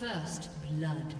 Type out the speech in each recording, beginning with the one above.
First blood.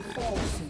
falso.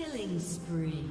Killing spree.